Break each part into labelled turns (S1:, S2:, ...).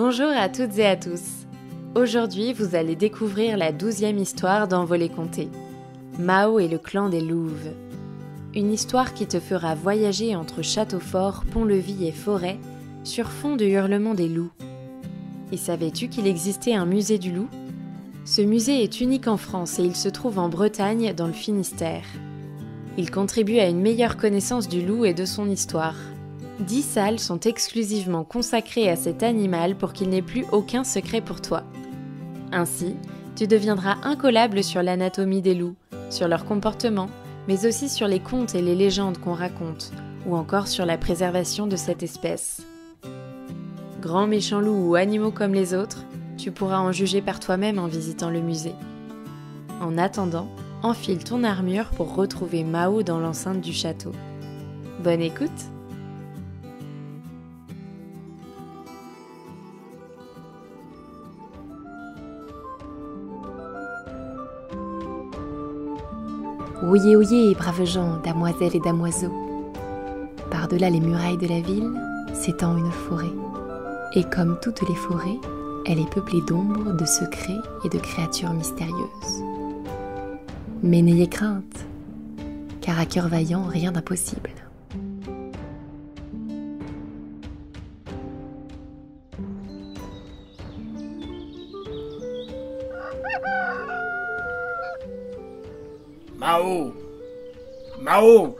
S1: Bonjour à toutes et à tous. Aujourd'hui, vous allez découvrir la douzième histoire d'Envolée Comté. Mao et le clan des Louves. Une histoire qui te fera voyager entre château fort, pont-levis et forêt sur fond de hurlements des loups. Et savais-tu qu'il existait un musée du loup? Ce musée est unique en France et il se trouve en Bretagne, dans le Finistère. Il contribue à une meilleure connaissance du loup et de son histoire. Dix salles sont exclusivement consacrées à cet animal pour qu'il n'ait plus aucun secret pour toi. Ainsi, tu deviendras incollable sur l'anatomie des loups, sur leur comportement, mais aussi sur les contes et les légendes qu'on raconte, ou encore sur la préservation de cette espèce. Grands méchants loups ou animaux comme les autres, tu pourras en juger par toi-même en visitant le musée. En attendant, enfile ton armure pour retrouver Mao dans l'enceinte du château. Bonne écoute
S2: Oyez, oyez, braves gens, damoiselles et damoiseaux. Par-delà les murailles de la ville s'étend une forêt. Et comme toutes les forêts, elle est peuplée d'ombres, de secrets et de créatures mystérieuses. Mais n'ayez crainte, car à cœur vaillant, rien d'impossible.
S3: Mao Mao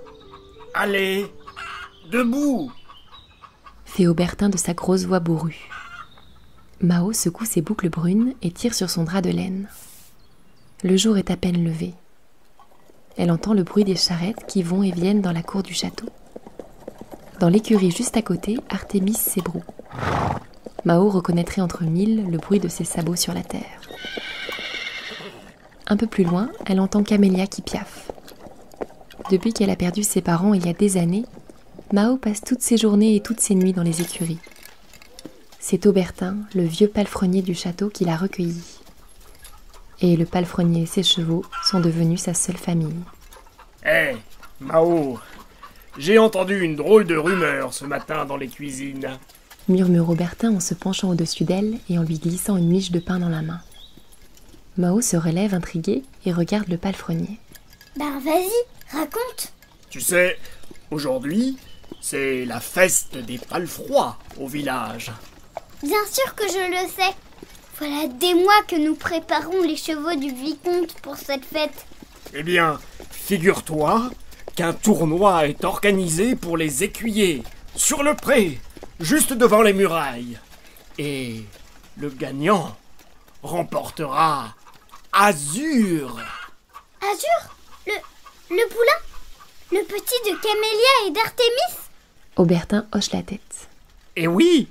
S3: Allez Debout
S2: fait Aubertin de sa grosse voix bourrue. Mao secoue ses boucles brunes et tire sur son drap de laine. Le jour est à peine levé. Elle entend le bruit des charrettes qui vont et viennent dans la cour du château. Dans l'écurie juste à côté, Artémis s'ébroue. Mao reconnaîtrait entre mille le bruit de ses sabots sur la terre. Un peu plus loin, elle entend Camélia qui piaffe. Depuis qu'elle a perdu ses parents il y a des années, Mao passe toutes ses journées et toutes ses nuits dans les écuries. C'est Aubertin, le vieux palefrenier du château, qui l'a recueilli. Et le palefrenier et ses chevaux sont devenus sa seule famille.
S3: Hé, Mao J'ai entendu une drôle de rumeur ce matin dans les cuisines.
S2: Murmure Aubertin en se penchant au-dessus d'elle et en lui glissant une miche de pain dans la main. Mao se relève intrigué et regarde le palefrenier.
S4: Ben vas-y, raconte
S3: Tu sais, aujourd'hui, c'est la fête des palefroids au village.
S4: Bien sûr que je le sais. Voilà des mois que nous préparons les chevaux du vicomte pour cette fête.
S3: Eh bien, figure-toi qu'un tournoi est organisé pour les écuyers, sur le pré, juste devant les murailles. Et le gagnant remportera Azur.
S4: Azur Le, le poulain Le petit de Camélia et d'Artémis?
S2: Aubertin hoche la tête.
S3: Eh oui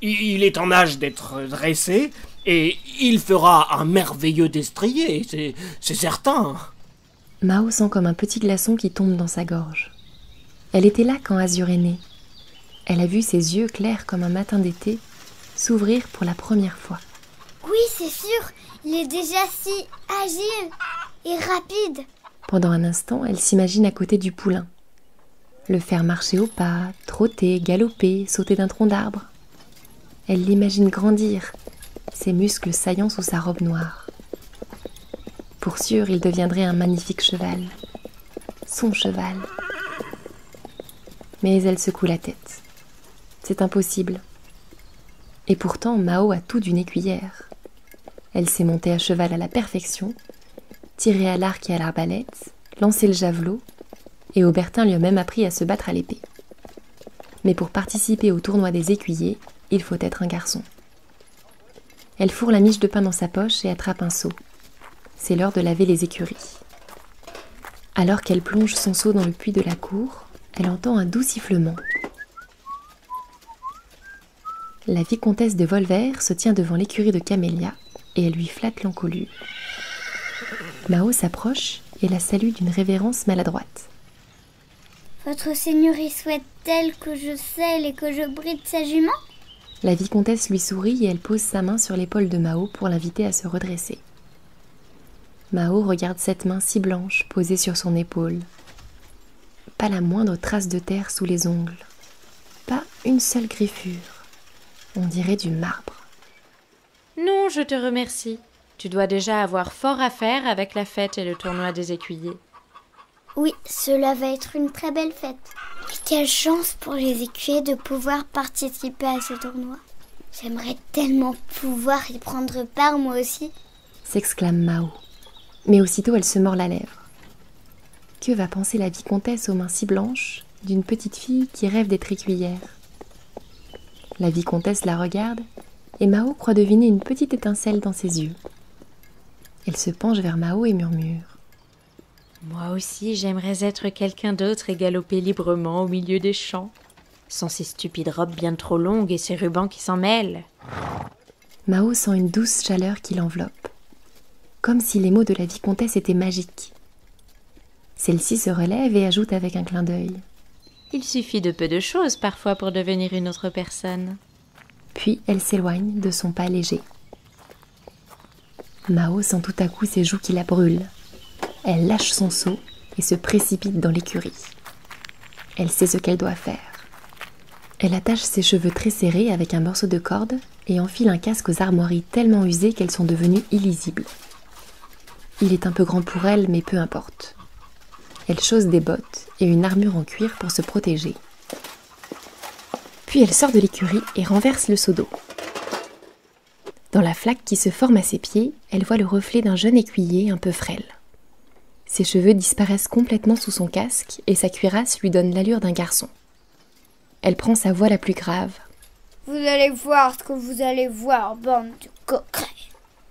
S3: Il est en âge d'être dressé, et il fera un merveilleux destrier, c'est- c'est certain.
S2: Mao sent comme un petit glaçon qui tombe dans sa gorge. Elle était là quand Azur est né. Elle a vu ses yeux clairs comme un matin d'été s'ouvrir pour la première fois.
S4: Oui, c'est sûr. Il est déjà si agile et rapide.
S2: Pendant un instant, elle s'imagine à côté du poulain. Le faire marcher au pas, trotter, galoper, sauter d'un tronc d'arbre. Elle l'imagine grandir, ses muscles saillants sous sa robe noire. Pour sûr, il deviendrait un magnifique cheval. Son cheval. Mais elle secoue la tête. C'est impossible. Et pourtant, Mao a tout d'une écuyère. Elle sait monter à cheval à la perfection, tirer à l'arc et à l'arbalète, lancer le javelot, et Aubertin lui a même appris à se battre à l'épée. Mais pour participer au tournoi des écuyers, il faut être un garçon. Elle fourre la miche de pain dans sa poche et attrape un seau. C'est l'heure de laver les écuries. Alors qu'elle plonge son seau dans le puits de la cour, elle entend un doux sifflement. La vicomtesse de Volver se tient devant l'écurie de Camélia et elle lui flatte l'encolure. Mao s'approche et la salue d'une révérence maladroite.
S4: Votre seigneurie souhaite-t-elle que je selle et que je bride sa jument?
S2: La vicomtesse lui sourit et elle pose sa main sur l'épaule de Mao pour l'inviter à se redresser. Mao regarde cette main si blanche posée sur son épaule. Pas la moindre trace de terre sous les ongles. Pas une seule griffure. On dirait du marbre.
S1: Non, je te remercie. Tu dois déjà avoir fort à faire avec la fête et le tournoi des écuyers.
S4: Oui, cela va être une très belle fête. quelle chance pour les écuyers de pouvoir participer à ce tournoi. J'aimerais tellement pouvoir y prendre part moi aussi.
S2: s'exclame Mao. Mais aussitôt elle se mord la lèvre. Que va penser la vicomtesse aux mains si blanches d'une petite fille qui rêve d'être écuyère? La vicomtesse la regarde et Mao croit deviner une petite étincelle dans ses yeux. Elle se penche vers Mao et murmure
S1: Moi aussi, j'aimerais être quelqu'un d'autre et galoper librement au milieu des champs, sans ces stupides robes bien trop longues et ces rubans qui s'en mêlent.
S2: Mao sent une douce chaleur qui l'enveloppe, comme si les mots de la vicomtesse étaient magiques. Celle-ci se relève et ajoute avec un clin d'œil.
S1: Il suffit de peu de choses parfois pour devenir une autre personne.
S2: Puis elle s'éloigne de son pas léger. Mao sent tout à coup ses joues qui la brûlent. Elle lâche son seau et se précipite dans l'écurie. Elle sait ce qu'elle doit faire. Elle attache ses cheveux très serrés avec un morceau de corde et enfile un casque aux armoiries tellement usées qu'elles sont devenues illisibles. Il est un peu grand pour elle, mais peu importe. Elle chausse des bottes et une armure en cuir pour se protéger. Puis elle sort de l'écurie et renverse le seau d'eau. Dans la flaque qui se forme à ses pieds, elle voit le reflet d'un jeune écuyer un peu frêle. Ses cheveux disparaissent complètement sous son casque et sa cuirasse lui donne l'allure d'un garçon. Elle prend sa voix la plus grave.
S4: Vous allez voir ce que vous allez voir, bande de coquets.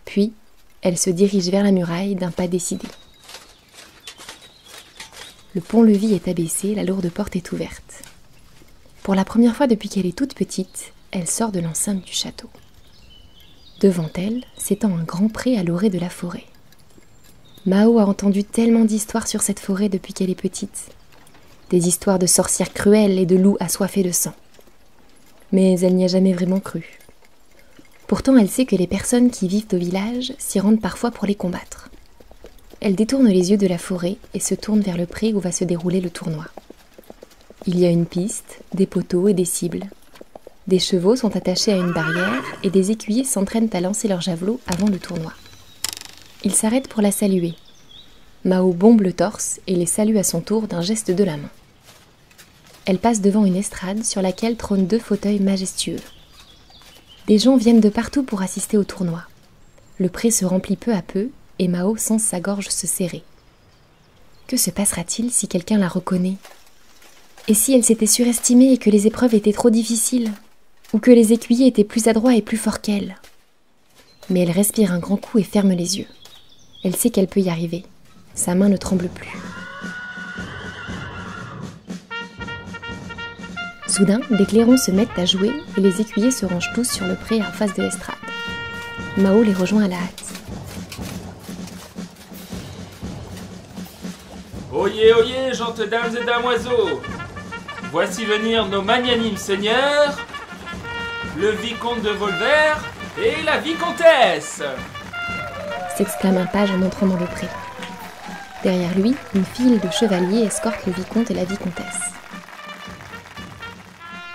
S2: Puis, elle se dirige vers la muraille d'un pas décidé. Le pont-levis est abaissé, la lourde porte est ouverte. Pour la première fois depuis qu'elle est toute petite, elle sort de l'enceinte du château. Devant elle s'étend un grand pré à l'orée de la forêt. Mao a entendu tellement d'histoires sur cette forêt depuis qu'elle est petite. Des histoires de sorcières cruelles et de loups assoiffés de sang. Mais elle n'y a jamais vraiment cru. Pourtant, elle sait que les personnes qui vivent au village s'y rendent parfois pour les combattre. Elle détourne les yeux de la forêt et se tourne vers le pré où va se dérouler le tournoi. Il y a une piste, des poteaux et des cibles. Des chevaux sont attachés à une barrière et des écuyers s'entraînent à lancer leurs javelots avant le tournoi. Ils s'arrêtent pour la saluer. Mao bombe le torse et les salue à son tour d'un geste de la main. Elle passe devant une estrade sur laquelle trônent deux fauteuils majestueux. Des gens viennent de partout pour assister au tournoi. Le pré se remplit peu à peu et Mao sent sa gorge se serrer. Que se passera-t-il si quelqu'un la reconnaît? Et si elle s'était surestimée et que les épreuves étaient trop difficiles ou que les écuyers étaient plus adroits et plus forts qu'elle. Mais elle respire un grand coup et ferme les yeux. Elle sait qu'elle peut y arriver. Sa main ne tremble plus. Soudain, des clairons se mettent à jouer et les écuyers se rangent tous sur le pré en face de l'estrade. Mao les rejoint à la hâte.
S5: Oyez, oyez, gentes dames et damoiseaux Voici venir nos magnanimes seigneurs, le vicomte de Volver et la vicomtesse
S2: s'exclame un page en entrant dans le pré. Derrière lui, une file de chevaliers escorte le vicomte et la vicomtesse.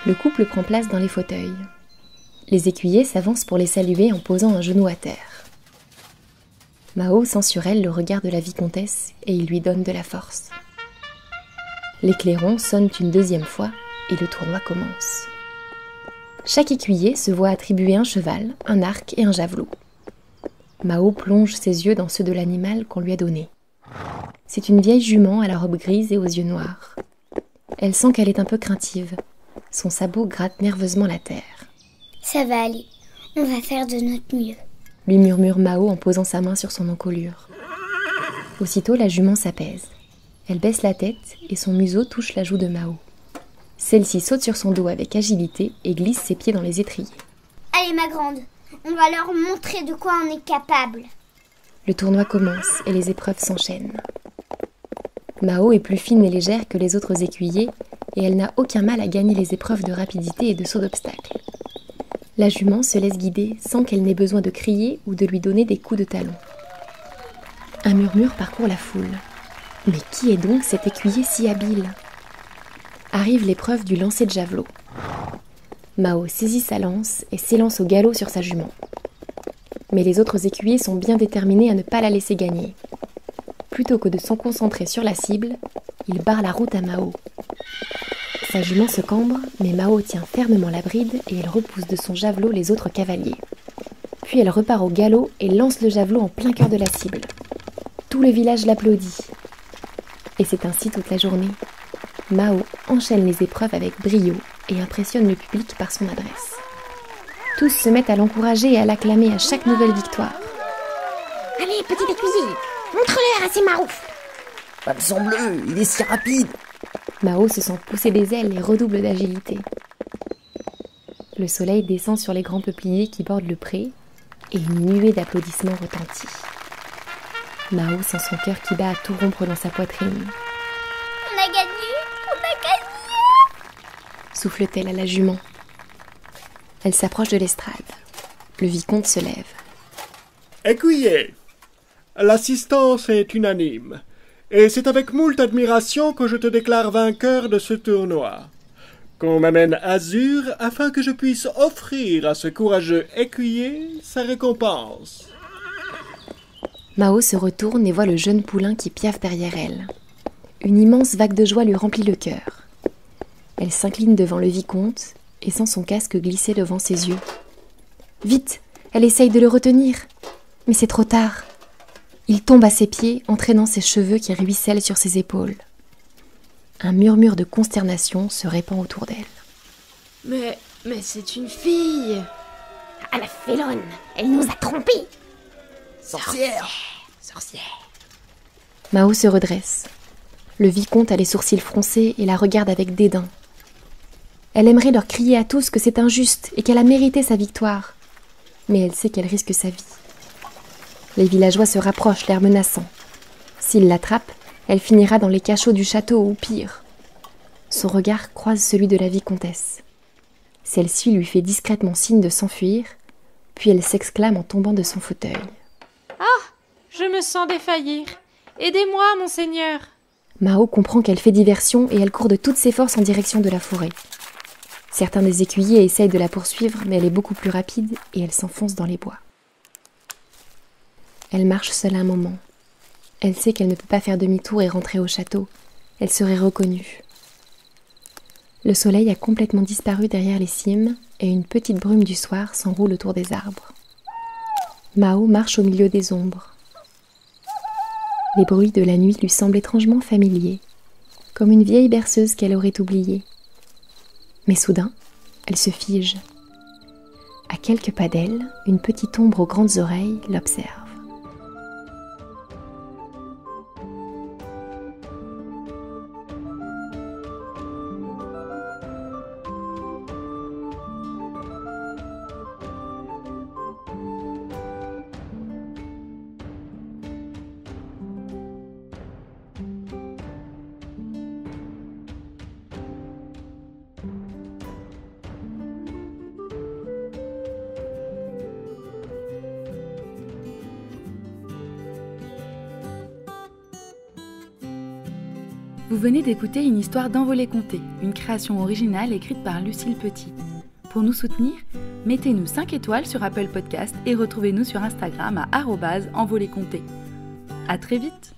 S2: Le couple prend place dans les fauteuils. Les écuyers s'avancent pour les saluer en posant un genou à terre. Mao sent sur elle le regard de la vicomtesse et il lui donne de la force. Les clairons sonnent une deuxième fois et le tournoi commence. Chaque écuyer se voit attribuer un cheval, un arc et un javelot. Mao plonge ses yeux dans ceux de l'animal qu'on lui a donné. C'est une vieille jument à la robe grise et aux yeux noirs. Elle sent qu'elle est un peu craintive. Son sabot gratte nerveusement la terre.
S4: Ça va aller. On va faire de notre mieux.
S2: Lui murmure Mao en posant sa main sur son encolure. Aussitôt, la jument s'apaise. Elle baisse la tête et son museau touche la joue de Mao. Celle-ci saute sur son dos avec agilité et glisse ses pieds dans les étriers.
S4: Allez ma grande, on va leur montrer de quoi on est capable.
S2: Le tournoi commence et les épreuves s'enchaînent. Mao est plus fine et légère que les autres écuyers et elle n'a aucun mal à gagner les épreuves de rapidité et de saut d'obstacle. La jument se laisse guider sans qu'elle n'ait besoin de crier ou de lui donner des coups de talon. Un murmure parcourt la foule. Mais qui est donc cet écuyer si habile? Arrive l'épreuve du lancer de javelot. Mao saisit sa lance et s'élance au galop sur sa jument. Mais les autres écuyers sont bien déterminés à ne pas la laisser gagner. Plutôt que de s'en concentrer sur la cible, il barre la route à Mao. Sa jument se cambre, mais Mao tient fermement la bride et elle repousse de son javelot les autres cavaliers. Puis elle repart au galop et lance le javelot en plein cœur de la cible. Tout le village l'applaudit. Et c'est ainsi toute la journée. Mao enchaîne les épreuves avec brio et impressionne le public par son adresse. Tous se mettent à l'encourager et à l'acclamer à chaque nouvelle victoire.
S6: Allez, petit écuyer, montre-leur à ces maroufles
S7: Son bleu, il est si rapide
S2: Mao se sent pousser des ailes et redouble d'agilité. Le soleil descend sur les grands peupliers qui bordent le pré et une nuée d'applaudissements retentit. Mao sent son cœur qui bat à tout rompre dans sa poitrine.
S4: On a gagné On a gagné
S2: souffle-t-elle à la jument. Elle s'approche de l'estrade. Le vicomte se lève.
S3: Écuyer, l'assistance est unanime, et c'est avec moult admiration que je te déclare vainqueur de ce tournoi. Qu'on m'amène Azur afin que je puisse offrir à ce courageux écuyer sa récompense.
S2: Mao se retourne et voit le jeune poulain qui piaffe derrière elle. Une immense vague de joie lui remplit le cœur. Elle s'incline devant le vicomte et sent son casque glisser devant ses yeux. Vite, elle essaye de le retenir, mais c'est trop tard. Il tombe à ses pieds, entraînant ses cheveux qui ruissellent sur ses épaules. Un murmure de consternation se répand autour d'elle.
S1: Mais, mais c'est une fille
S6: À la félonne Elle nous a trompés
S7: Sorcière
S6: Sorcière
S2: Mao se redresse. Le vicomte a les sourcils froncés et la regarde avec dédain. Elle aimerait leur crier à tous que c'est injuste et qu'elle a mérité sa victoire. Mais elle sait qu'elle risque sa vie. Les villageois se rapprochent, l'air menaçant. S'ils l'attrapent, elle finira dans les cachots du château ou pire. Son regard croise celui de la vicomtesse. Celle-ci lui fait discrètement signe de s'enfuir, puis elle s'exclame en tombant de son fauteuil.
S1: Sens défaillir. Aidez-moi, monseigneur
S2: Mao comprend qu'elle fait diversion et elle court de toutes ses forces en direction de la forêt. Certains des écuyers essayent de la poursuivre, mais elle est beaucoup plus rapide et elle s'enfonce dans les bois. Elle marche seule un moment. Elle sait qu'elle ne peut pas faire demi-tour et rentrer au château. Elle serait reconnue. Le soleil a complètement disparu derrière les cimes et une petite brume du soir s'enroule autour des arbres. Mao marche au milieu des ombres. Les bruits de la nuit lui semblent étrangement familiers, comme une vieille berceuse qu'elle aurait oubliée. Mais soudain, elle se fige. À quelques pas d'elle, une petite ombre aux grandes oreilles l'observe.
S8: Vous venez d'écouter une histoire d'Envolée Comté, une création originale écrite par Lucille Petit. Pour nous soutenir, mettez-nous 5 étoiles sur Apple Podcast et retrouvez-nous sur Instagram à envolée comté. À très vite